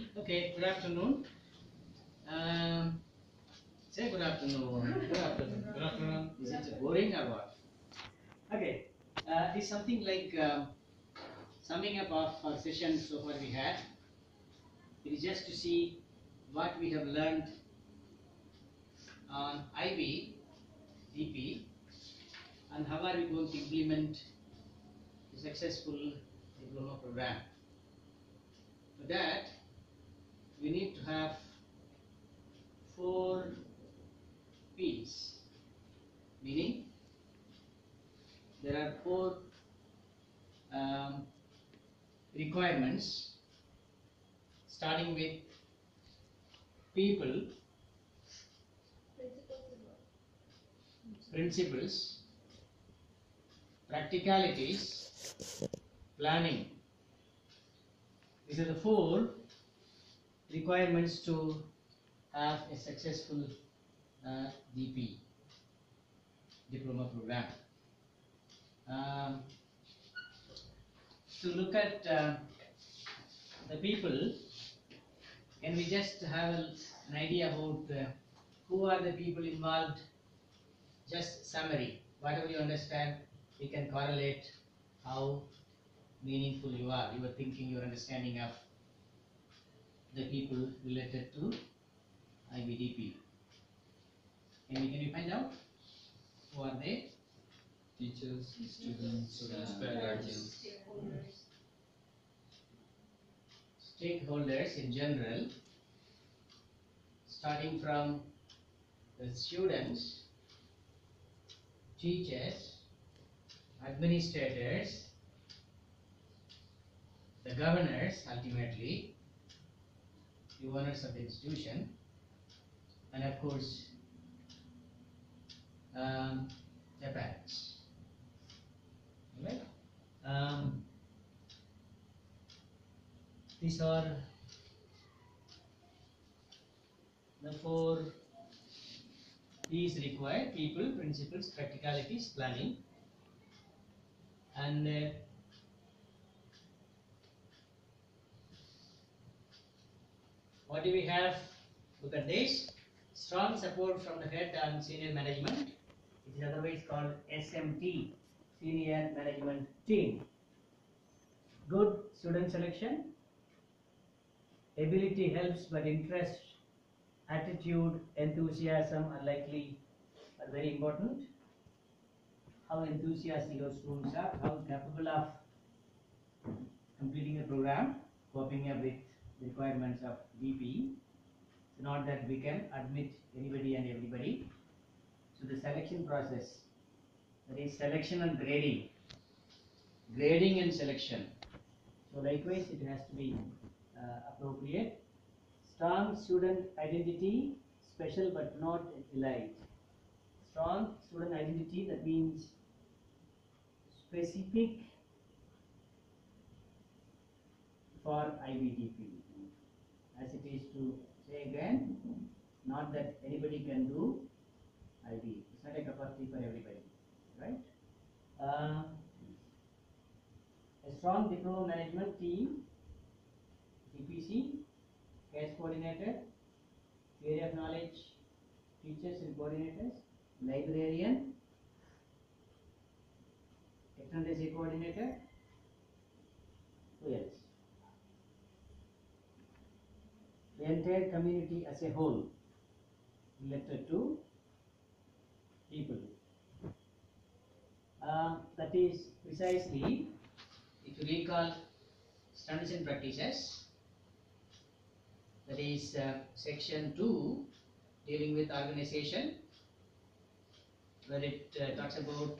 Okay, good afternoon. Um, say good afternoon. Good afternoon. Good afternoon. Is it boring or what? Okay, uh, it's something like uh, summing up of our session so far we had. It is just to see what we have learned on IB, DP, and how are we going to implement a successful diploma program. For that, we need to have four P's, meaning there are four um, requirements starting with people, principles, practicalities, planning. These are the four requirements to have a successful uh, DP diploma program. Um, to look at uh, the people, can we just have an idea about uh, who are the people involved? Just summary, whatever you understand, we can correlate how meaningful you are, your thinking, your understanding of the people related to IBDP. Can we, can we find out who are they? Teachers, students, uh, students, guardians. stakeholders in general, starting from the students, teachers, administrators, the governors ultimately, the owners of the institution, and of course, um, the parents. Alright? Um, these are the four P's required people, principles, practicalities, planning. And uh, what do we have? Look at this. Strong support from the head and senior management. It is otherwise called SMT, Senior Management Team. Good student selection, Ability helps, but interest, attitude, enthusiasm are likely are very important. How enthusiastic your students are, how capable of completing a program, coping up with requirements of DP. It's not that we can admit anybody and everybody. So the selection process, that is selection and grading, grading and selection. So likewise, it has to be uh, appropriate. Strong student identity, special but not elite. Strong student identity, that means specific for IBDP. As it is to say again, not that anybody can do IB. It's not a cup of tea for everybody, right? Uh, a strong diploma management team DPC, CAS coordinator, area of knowledge, teachers and coordinators, librarian, technology coordinator, who else? The entire community as a whole related to people. Uh, that is precisely, if you recall standards and practices, that is uh, section 2 dealing with organization where it uh, talks about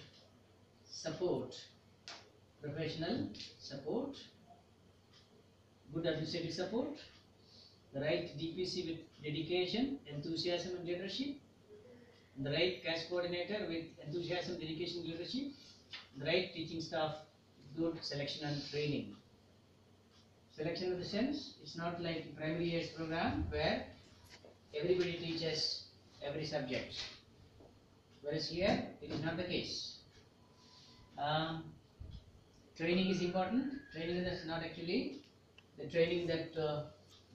support professional support good administrative support the right dpc with dedication enthusiasm and leadership. The right CAS coordinator with enthusiasm dedication leadership. The right teaching staff good selection and training. Selection in the sense it's not like primary years program where everybody teaches every subject. Whereas here it is not the case. Um, training is important. Training is not actually the training that uh,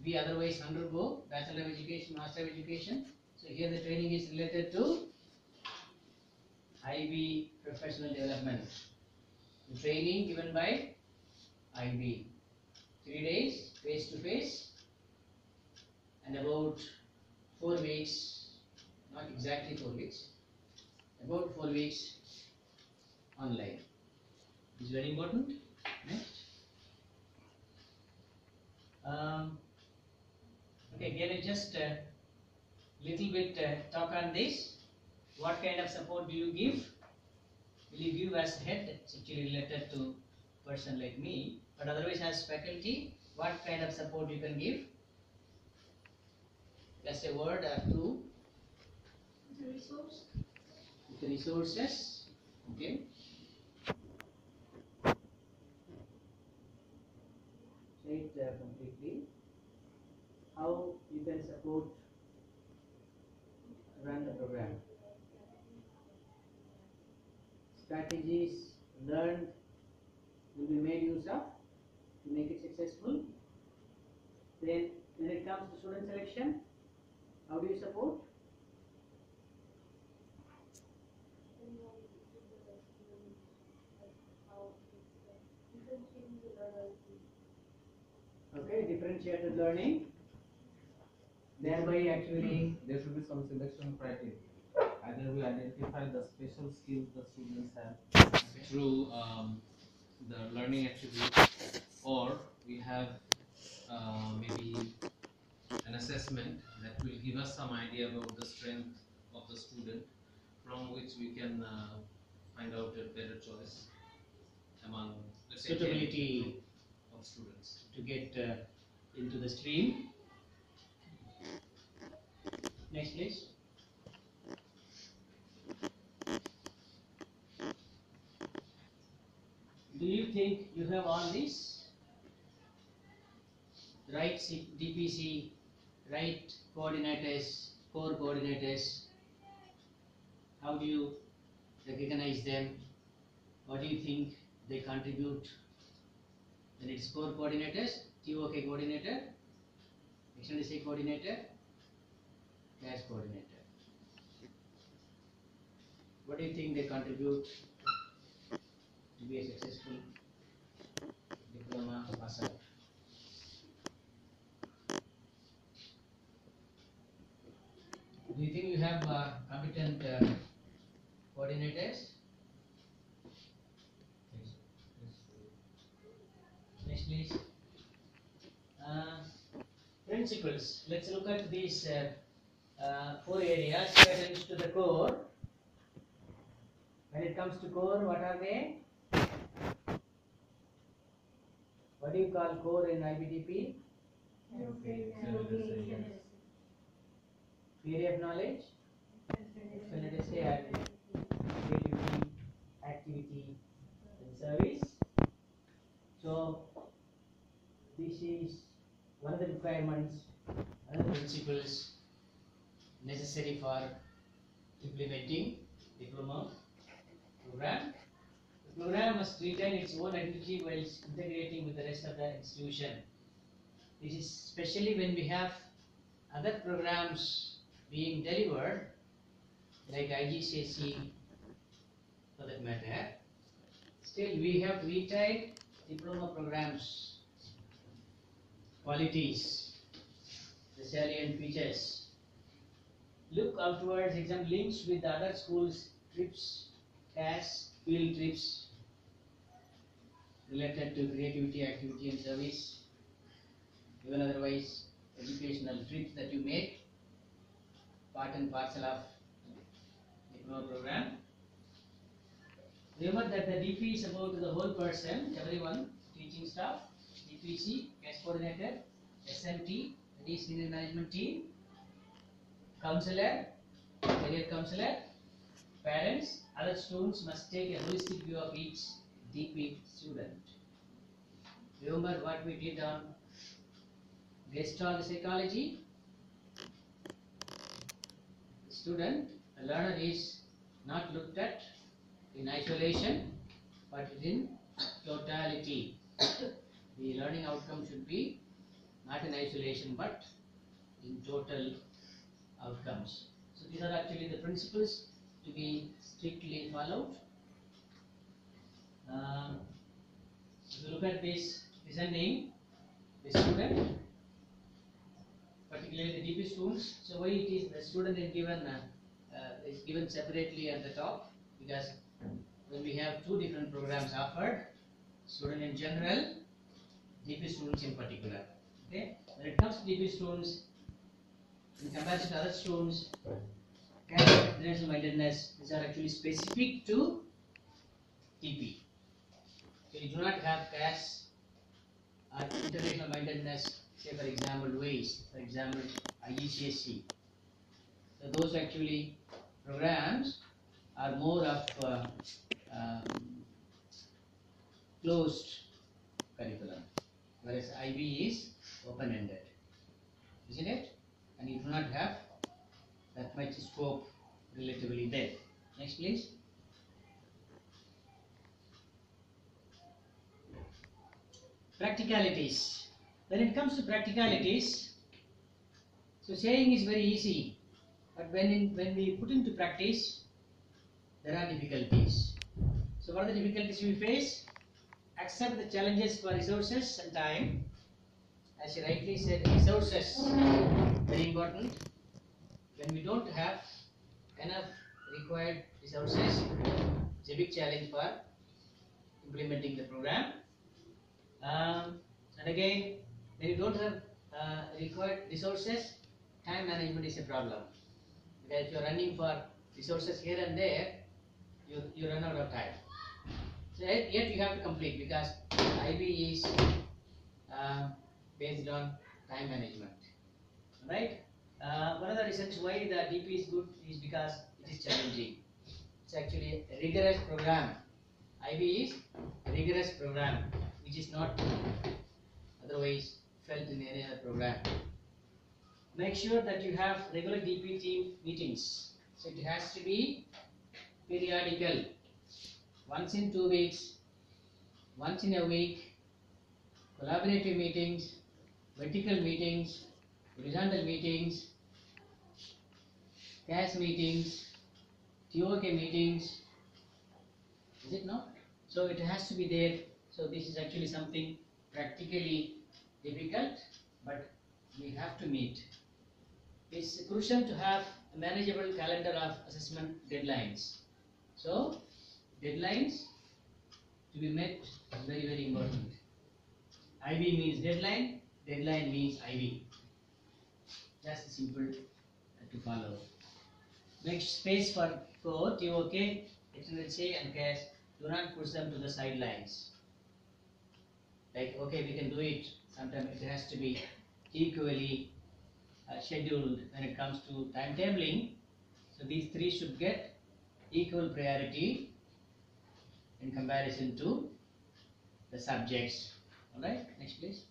we otherwise undergo Bachelor of Education, Master of Education. So here the training is related to IB professional development. The training given by IB. Three days face to face and about four weeks, not exactly four weeks, about four weeks online. Is very important. Next. Um, okay, can you just uh, little bit uh, talk on this? What kind of support do you give? Will you give as head? It's actually related to person like me, but otherwise as faculty, what kind of support you can give? Just a word or two. The resource, the resources, okay. It uh, completely. How you can support run the program. Strategies learned will be made use of to make it successful. Then when it comes to student selection, how do you support? Okay, differentiated learning. Thereby actually There should be some selection criteria. Either we identify the special skills the students have through um, the learning attributes, or we have uh, maybe an assessment that will give us some idea about the strength of the student, from which we can uh, find out a better choice among let's say 10 suitability of students. to get uh, into the stream. Next, please. Do you think you have all these? Right DPC, right coordinators, core coordinators. How do you recognize them? What do you think they contribute then it's core coordinators, TOK coordinator, stay coordinator, CAS coordinator. What do you think they contribute to be a successful diploma pass out? Do you think you have uh, competent uh, coordinators? Next, please. Uh, principles. Let's look at these uh, four areas pertains to the core. When it comes to core, what are they? What do you call core in IBDP? Theory of knowledge, extended essay, activity, creativity, activity, and service. So, this is one of the requirements, one of the principles necessary for implementing diploma program. The program must retain its own identity while integrating with the rest of the institution. This is especially when we have other programs being delivered, like IGCSE for that matter. Still, we have to retain diploma programs qualities, the salient features. Look afterwards, exam links with other schools' trips, as field trips related to creativity, activity, and service. Even otherwise, educational trips that you make, part and parcel of diploma program. Remember that the DP is about the whole person, everyone, teaching staff, DPC, CAS coordinator, SMT, is senior management team, counselor, career counselor, parents, other students must take a holistic view of each DP student. Remember what we did on Gestalt psychology? Student, a learner is not looked at in isolation, but in totality. the learning outcome should be not in isolation but in total outcomes. So these are actually the principles to be strictly followed. Um, if you look at this descending the student, particularly the DP students, so why it is the student is given uh, uh, is given separately at the top because when we have two different programs offered, student in general, DP students in particular. Okay, when it comes to DP students, in comparison to other students, CAS international mindedness, these are actually specific to DP. So you do not have CAS or international mindedness, say for example, WACE, for example, IGCSE. So those actually programs are more of uh, um, closed curriculum, whereas IB is open-ended, isn't it? Do not have that much scope relatively there. Next, please. Practicalities. When it comes to practicalities, so saying is very easy, but when in, when we put into practice, there are difficulties. So what are the difficulties we face? Accept the challenges for resources and time. As you rightly said, resources very important. When we don't have enough required resources, it's a big challenge for implementing the program. Um, and again, when you don't have uh, required resources, time management is a problem. Because if you're running for resources here and there, you, you run out of time. So yet, you have to complete because IB is uh, based on time management. Right? Uh, one of the reasons why the DP is good is because it is challenging. It's actually a rigorous program. IB is a rigorous program which is not otherwise felt in any other program. Make sure that you have regular DP team meetings. So it has to be periodical. Once in two weeks, once in a week, collaborative meetings, vertical meetings, horizontal meetings, CAS meetings, TOK meetings. Is it not? So it has to be there. So this is actually something practically difficult, but we have to meet. It's crucial to have a manageable calendar of assessment deadlines. So deadlines to be met is very very important. IB means deadline, deadline means IB. Just simple to follow. Make space for for TOK, HNLC and CAS. Do not push them to the sidelines. Like okay, we can do it. Sometimes it has to be equally uh, scheduled when it comes to timetabling. So these three should get equal priority in comparison to the subjects. Alright, next please.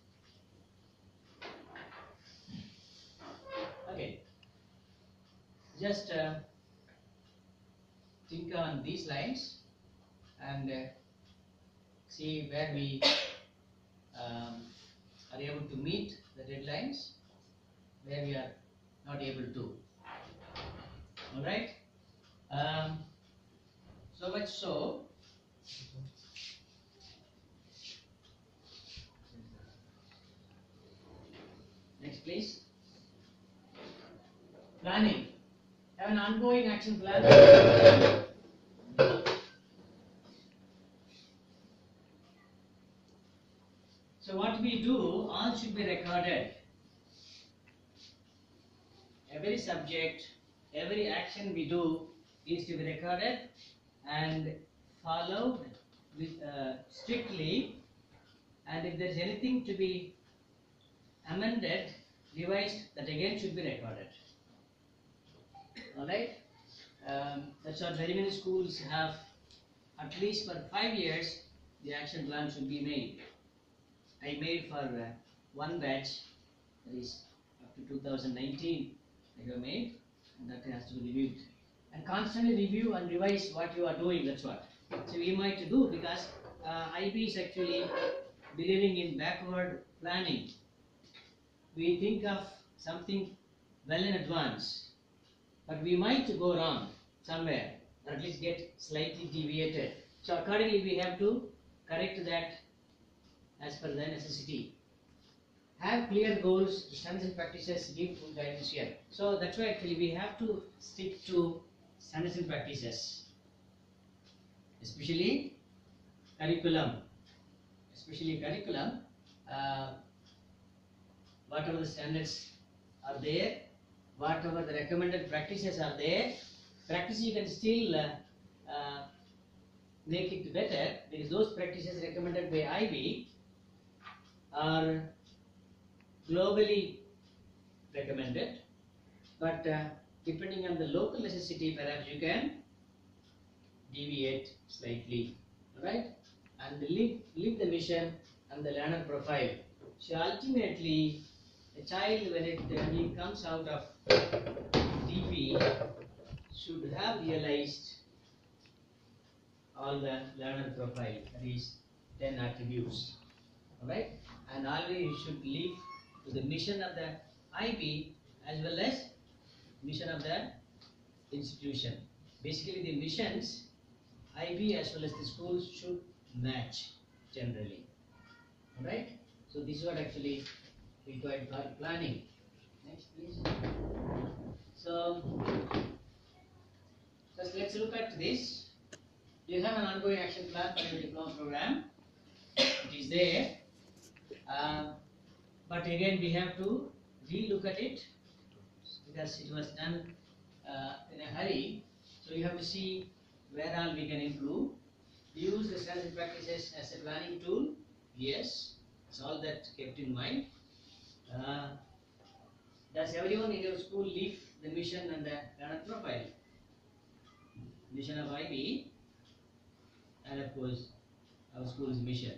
Okay. Just uh, think on these lines and uh, see where we um, are able to meet the deadlines, where we are not able to. Alright? Um, so much so Next, please. Planning. Have an ongoing action plan. So what we do, all should be recorded. Every subject, every action we do is to be recorded and followed with uh, strictly. And if there is anything to be amended, revised, that again should be recorded. Alright? Um, that's what very many schools have, at least for five years, the action plan should be made. I made for uh, one batch, that is up to 2019, I have made, and that has to be reviewed. And constantly review and revise what you are doing, that's what. So we might do because uh, IB is actually believing in backward planning we think of something well in advance, but we might go wrong somewhere, or at least get slightly deviated. So accordingly, we have to correct that as per the necessity. Have clear goals, standards and practices, give full guidance here. So that's why actually we have to stick to standards and practices, especially curriculum, especially curriculum. Uh, whatever the standards are there, whatever the recommended practices are there, practice you can still uh, uh, make it better because those practices recommended by IB are globally recommended, but uh, depending on the local necessity, perhaps you can deviate slightly, right? And leave, leave the mission and the learner profile. So ultimately, a child when it when he comes out of DP should have realized all the learner profile, that is 10 attributes. Alright? And always you should leave to the mission of the IB as well as mission of the institution. Basically the missions, IB as well as the schools should match generally. Alright? So this is what actually required pla- planning. Next please. So, let's look at this. Do you have an ongoing action plan for your diploma program? It is there. Uh, but again, we have to re-look at it because it was done uh, in a hurry. So you have to see where all we can improve. Use the standard practices as a planning tool. Yes, it's all that kept in mind. Uh, does everyone in your school live the mission and the learner profile? Mission of IB and of course our school's mission.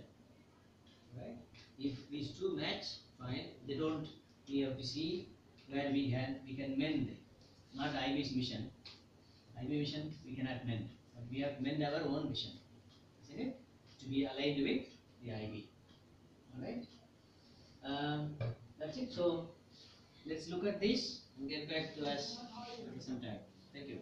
Right? If these two match, fine. They don't. We have to see where we can we can mend. Not IB's mission. IB mission we cannot mend, but we have mend our own mission. Isn't it? To be aligned with the IB. Alright? Um, that's it. So let's look at this and get back to us at some time. Thank you.